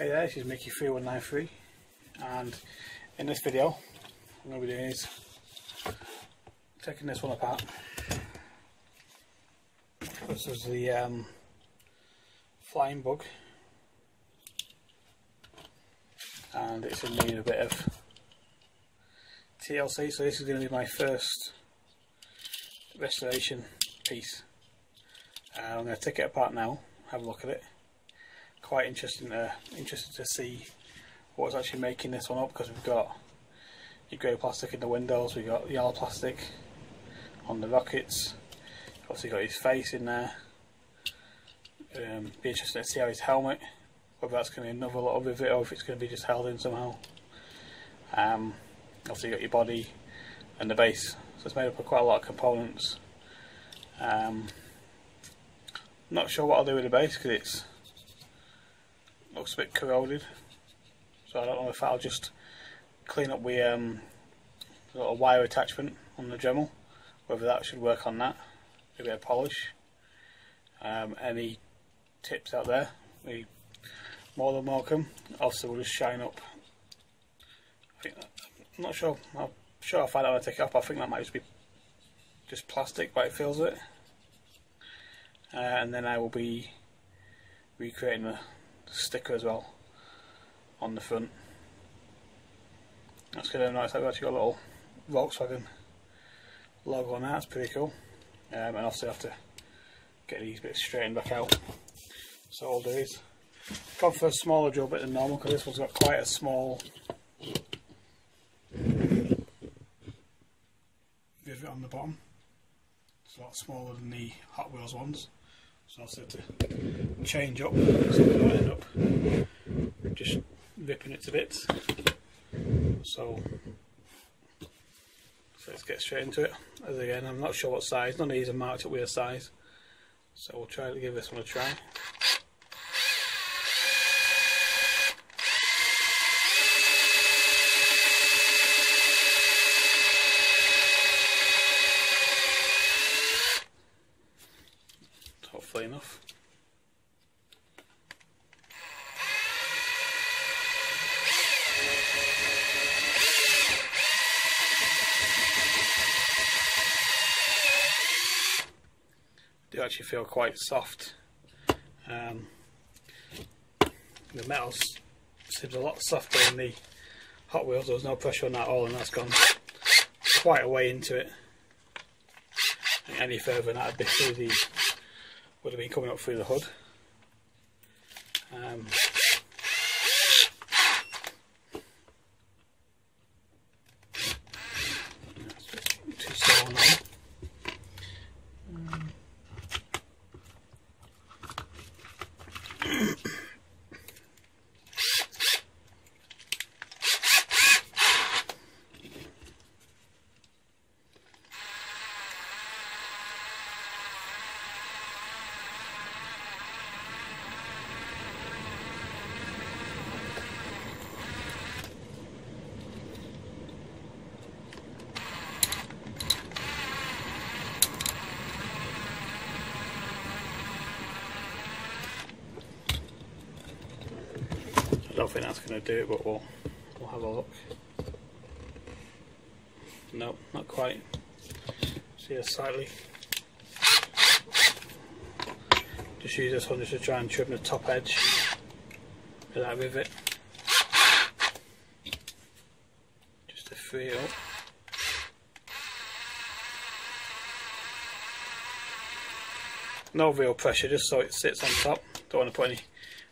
Hey there, this is Mickey3193 and in this video I'm going to be doing is taking this one apart. This is the um, flying bug and it's in need a bit of TLC so this is going to be my first restoration piece. Uh, I'm going to take it apart now, have a look at it quite interesting to interested to see what's actually making this one up because we've got your grey plastic in the windows, we've got yellow plastic on the rockets, obviously got his face in there. Um, be interesting to see how his helmet, whether that's going to be another little rivet or if it's going to be just held in somehow. Um, obviously got your body and the base, so it's made up of quite a lot of components. Um, not sure what I'll do with the base because it's looks a bit corroded. So I don't know if I'll just clean up with um, a little wire attachment on the Dremel whether that should work on that. A bit of polish. Um, any tips out there? We more than welcome. Also we'll just shine up. I think I'm not sure. I'm sure I'll find out when I take it off. I think that might just be just plastic but it feels it. Uh, and then I will be recreating the sticker as well on the front. That's of nice. I've actually got a little Volkswagen logo on that. That's pretty cool. Um, and obviously I have to get these bits straightened back out. So all do is gone for a smaller drill bit than normal because this one's got quite a small rivet on the bottom. It's a lot smaller than the Hot Wheels ones. So I'll have to change up so up just ripping it to bits. So, so let's get straight into it. As again, I'm not sure what size, none of these are marked up with a size. So we'll try to give this one a try. hopefully enough. Do actually feel quite soft. Um, the metal seems a lot softer than the Hot Wheels. There was no pressure on that at all, and that's gone quite a way into it. Any further than that would be through the would have been coming up through the hood. Um, too slow now. I don't think that's going to do it, but we'll, we'll have a look. No, not quite. See a slightly. Just use this one just to try and trim the top edge of that with it. Just to free it up. No real pressure, just so it sits on top. Don't want to put any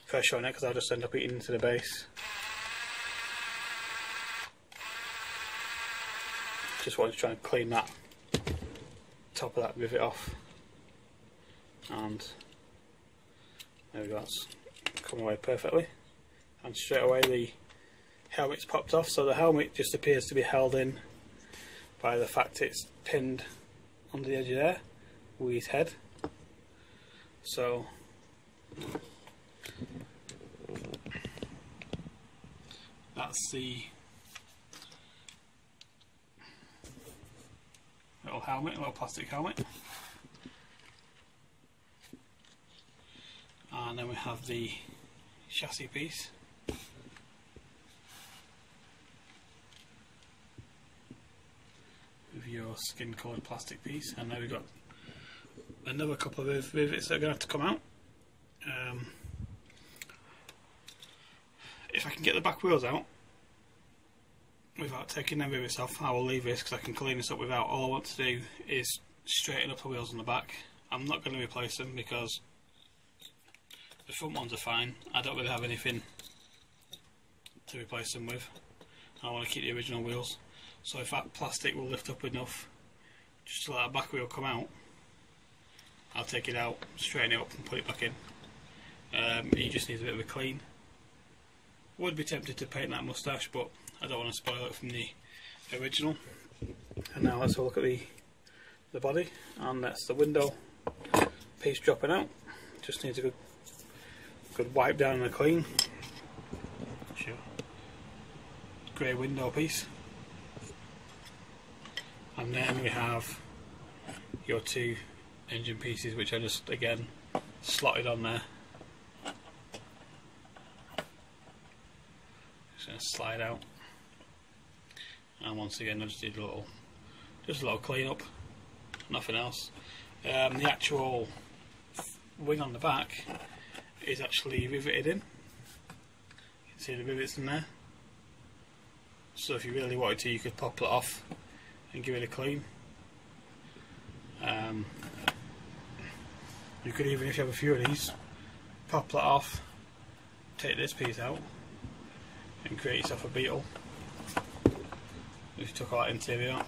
pressure on it because I'll just end up eating into the base. Just wanted to try and clean that top of that rivet off. And there we go, that's come away perfectly. And straight away the helmet's popped off, so the helmet just appears to be held in by the fact it's pinned under the edge of there with his head. So that's the little helmet, little plastic helmet. And then we have the chassis piece. With your skin coloured plastic piece. And now we've got another couple of rivets that are going to have to come out. Um, if I can get the back wheels out, without taking them rivets off, I will leave this because I can clean this up without. All I want to do is straighten up the wheels on the back. I'm not going to replace them because the front ones are fine. I don't really have anything to replace them with. I want to keep the original wheels. So if that plastic will lift up enough just to let that back wheel come out, I'll take it out, straighten it up and put it back in. Um, he just needs a bit of a clean. Would be tempted to paint that moustache but I don't want to spoil it from the original. And now let's have a look at the the body and that's the window piece dropping out. Just needs a good good wipe down and a clean. Sure. Grey window piece. And then we have your two engine pieces which are just again slotted on there. Just going to slide out. And once again I just did a little just a little clean up, nothing else. Um, the actual wing on the back is actually riveted in. You can see the rivets in there. So if you really wanted to you could pop it off and give it a clean. Um, you could even, if you have a few of these, pop that off, take this piece out and create yourself a beetle. If you took all that interior out.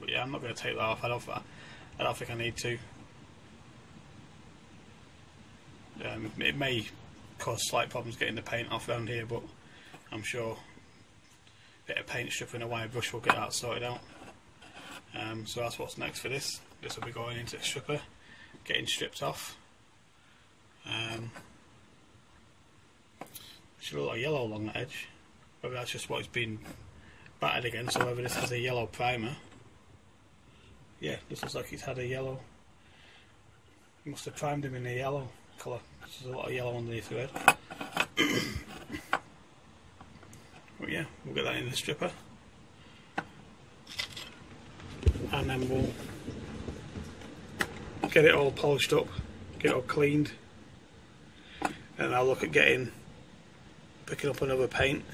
But yeah, I'm not going to take that off. I don't, I don't think I need to. Um, it may cause slight problems getting the paint off around here, but I'm sure a bit of paint stripping a wire brush will get that sorted out. Um, so that's what's next for this. This will be going into the stripper, getting stripped off. Um, should look like yellow along the edge. Whether that's just what it's been battered against, or whether this is a yellow primer. Yeah, this looks like it's had a yellow. Must have primed him in a yellow colour. There's a lot of yellow underneath the red. but yeah, we'll get that in the stripper. And then we'll get it all polished up, get it all cleaned. And I'll look at getting, picking up another paint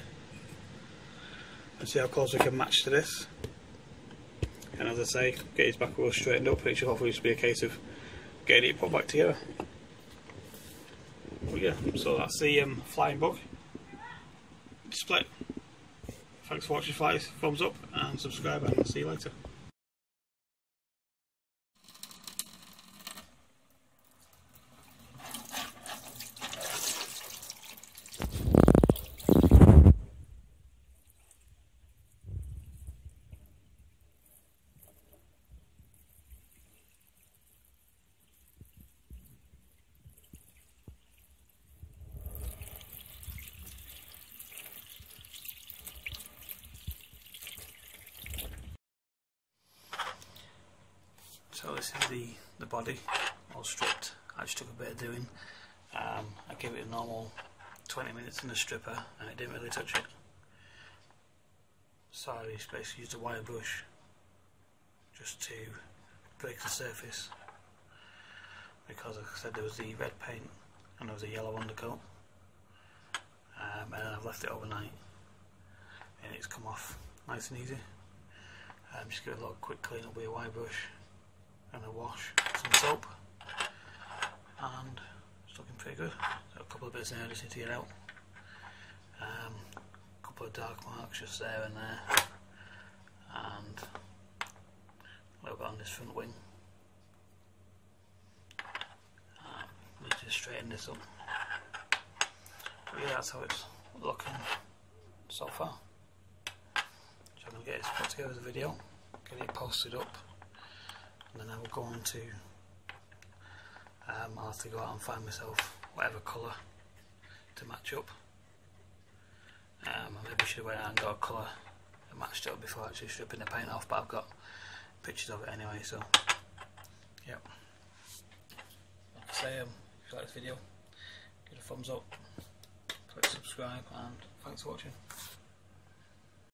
and see how close we can match to this. And as I say, get his back wheel straightened up, it should hopefully just be a case of getting it put back together. But yeah, so that's the um, flying bug split. Thanks for watching, flies, thumbs up and subscribe and I'll see you later. So this is the, the body, all stripped. I just took a bit of doing. Um, I gave it a normal 20 minutes in the stripper and it didn't really touch it. So I basically used a wire brush just to break the surface because like I said there was the red paint and there was a yellow undercoat um, and I've left it overnight and it's come off nice and easy. Um, just give it a little quick clean up with a wire brush and a wash, some soap, and it's looking pretty good. A couple of bits there just need to get out. Um, a couple of dark marks just there and there, and a little bit on this front wing. Um, need to straighten this up. But yeah, that's how it's looking so far. So I'm going to get this put together as a video, get it posted up and then I will go on to um, I'll have to go out and find myself whatever colour to match up. Um, I maybe should have went out and got a colour that matched up before actually stripping the paint off but I've got pictures of it anyway so yep. Like I say um, if you like this video give it a thumbs up click subscribe and thanks for watching